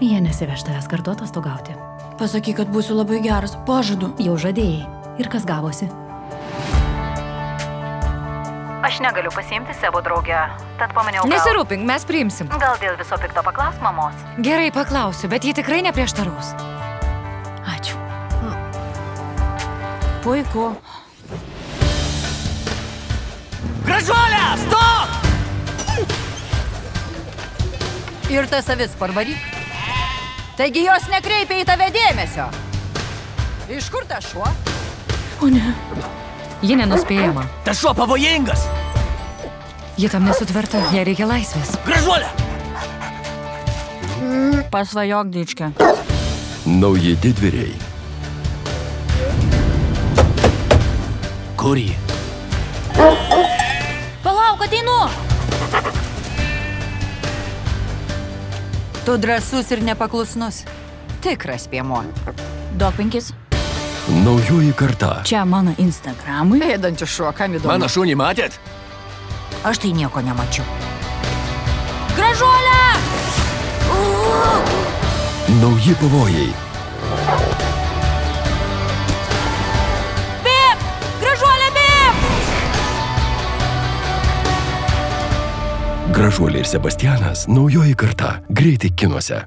Jie nesiveš tavęs kartu atostogauti. Pasakyk, kad būsiu labai geras. Pažadu. Jau žadėjai. Ir kas gavosi? Aš negaliu pasiimti savo draugę, tad pamaniau. gal- Nesirūpink, mes priimsim. Gal dėl viso pikto paklaus mamos? Gerai, paklausiu, bet ji tikrai neprieštaraus. Ačiū. Puiku. Gražuolė, stok! Ir tas avis parvaryk. Taigi jos nekreipia į tave dėmesio. Iš kur tas šuo? O ne. Ji nenuspėjama. Tas šuo pavojingas! Ji tam nesutverta, jai reikia laisvės. Gražuolė! Pasvajok, dičkė. Nauji didvyriai. Kur ji? Palauk, ateinu. Tu drasus ir nepaklusnus. Tikras piemuo. Duok penkis. Naujoji karta. Čia mano Instagramui. Ėdantis šuo, kam įdomu? Mano šunį matėt? Aš tai nieko nemačiau. Gražuolė! Nauji pavojai. Gražuolė ir Sebastianas. Naujoji karta. Greitai kinuose.